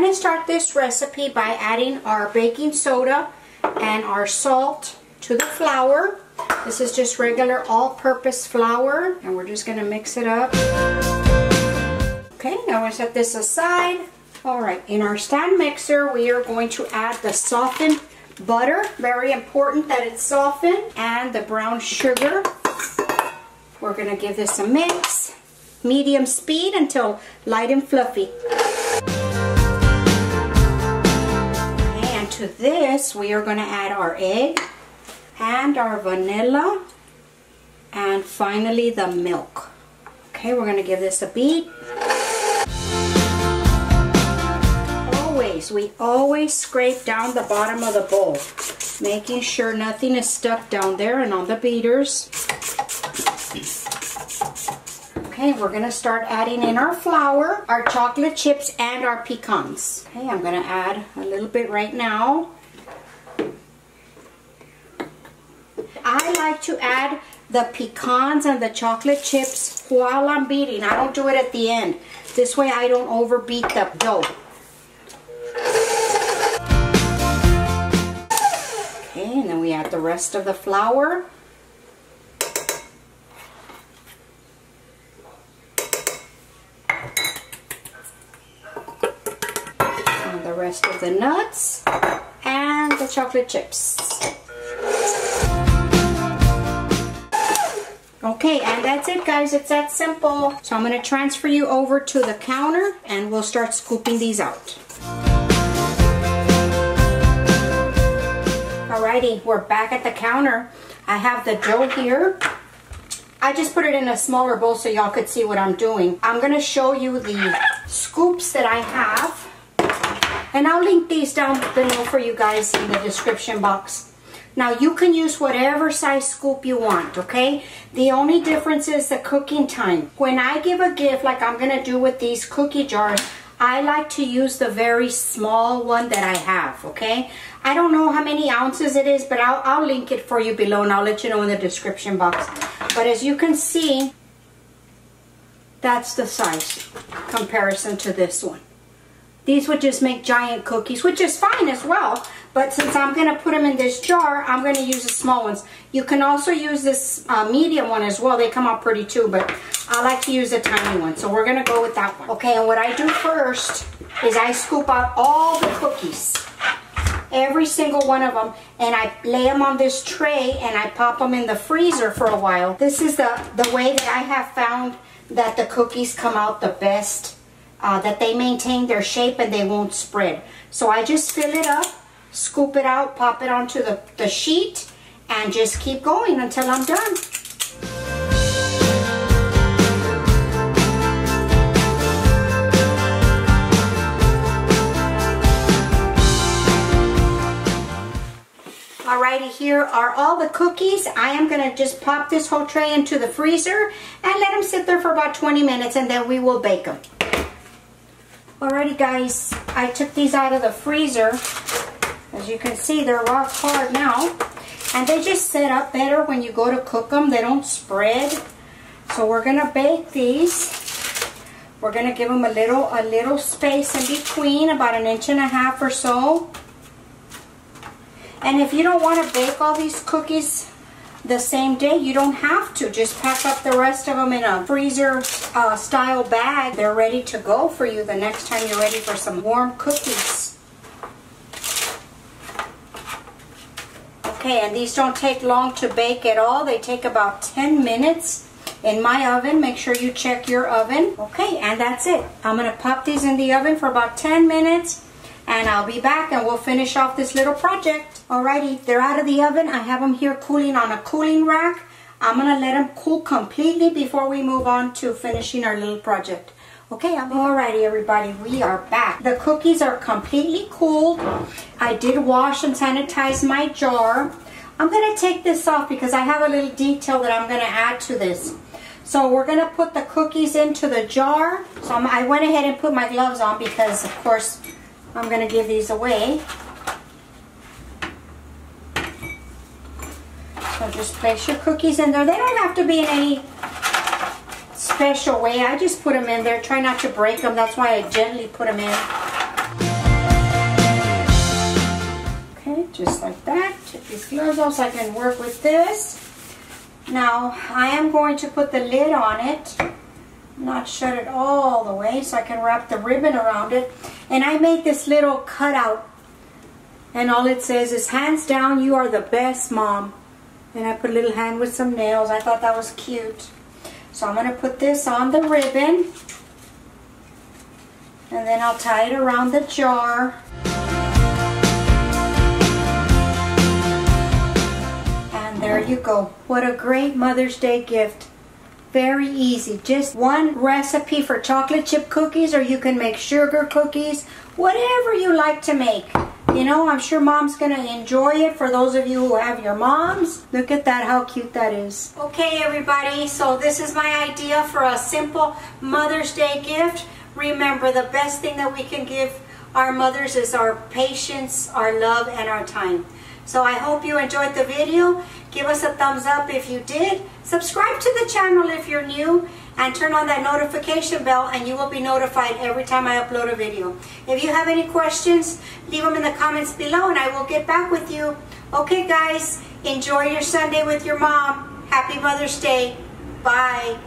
going to start this recipe by adding our baking soda and our salt to the flour. This is just regular all-purpose flour and we're just going to mix it up. Okay, now we set this aside. All right, in our stand mixer, we are going to add the softened butter. Very important that it's softened. And the brown sugar. We're going to give this a mix. Medium speed until light and fluffy. To this, we are going to add our egg and our vanilla and finally the milk. Okay, we're going to give this a beat. Always, we always scrape down the bottom of the bowl, making sure nothing is stuck down there and on the beaters. Okay, we're to start adding in our flour, our chocolate chips, and our pecans. Okay, I'm to add a little bit right now. I like to add the pecans and the chocolate chips while I'm beating. I don't do it at the end. This way I don't overbeat the dough. Okay, and then we add the rest of the flour. Rest of the nuts and the chocolate chips. Okay, and that's it guys, it's that simple. So I'm gonna transfer you over to the counter and we'll start scooping these out. Alrighty, we're back at the counter. I have the dough here. I just put it in a smaller bowl so y'all could see what I'm doing. I'm gonna show you the scoops that I have. And I'll link these down below for you guys in the description box. Now you can use whatever size scoop you want, okay? The only difference is the cooking time. When I give a gift like I'm gonna do with these cookie jars, I like to use the very small one that I have, okay? I don't know how many ounces it is, but I'll, I'll link it for you below and I'll let you know in the description box. But as you can see, that's the size comparison to this one. These would just make giant cookies, which is fine as well. But since I'm going to put them in this jar, I'm going to use the small ones. You can also use this uh, medium one as well. They come out pretty too, but I like to use a tiny one. So we're going to go with that one. Okay, and what I do first is I scoop out all the cookies. Every single one of them. And I lay them on this tray and I pop them in the freezer for a while. This is the, the way that I have found that the cookies come out the best. Uh, that they maintain their shape and they won't spread. So I just fill it up scoop it out, pop it onto the, the sheet, and just keep going until I'm done. Alrighty, here are all the cookies. I am going to just pop this whole tray into the freezer and let them sit there for about 20 minutes and then we will bake them. Alrighty guys, I took these out of the freezer. As you can see, they're rock hard now. And they just set up better when you go to cook them. They don't spread. So we're to bake these. We're to give them a little, a little space in between, about an inch and a half or so. And if you don't want to bake all these cookies the same day, you don't have to. Just pack up the rest of them in a freezer uh, style bag. They're ready to go for you the next time you're ready for some warm cookies. Okay, and these don't take long to bake at all. They take about 10 minutes in my oven. Make sure you check your oven. Okay, and that's it. I'm going to pop these in the oven for about 10 minutes and I'll be back and we'll finish off this little project. Alrighty, they're out of the oven. I have them here cooling on a cooling rack. I'm to let them cool completely before we move on to finishing our little project. Okay, I'm alrighty everybody, we are back. The cookies are completely cooled. I did wash and sanitize my jar. I'm to take this off because I have a little detail that I'm to add to this. So we're to put the cookies into the jar. So I'm, I went ahead and put my gloves on because of course I'm going to give these away. So just place your cookies in there. They don't have to be in any special way. I just put them in there. Try not to break them. That's why I gently put them in. Okay, just like that. Take these gloves off so I can work with this. Now, I am going to put the lid on it. Not shut it all the way so I can wrap the ribbon around it. And I made this little cutout. And all it says is, hands down, you are the best mom. And I put a little hand with some nails. I thought that was cute. So I'm going to put this on the ribbon. And then I'll tie it around the jar. And there you go. What a great Mother's Day gift. Very easy. Just one recipe for chocolate chip cookies or you can make sugar cookies. Whatever you like to make. You know, I'm sure mom's going to enjoy it for those of you who have your moms. Look at that, how cute that is. Okay, everybody, so this is my idea for a simple Mother's Day gift. Remember, the best thing that we can give our mothers is our patience, our love, and our time. So I hope you enjoyed the video. Give us a thumbs up if you did. Subscribe to the channel if you're new and turn on that notification bell and you will be notified every time I upload a video. If you have any questions, leave them in the comments below and I will get back with you. Okay guys, enjoy your Sunday with your mom. Happy Mother's Day. Bye.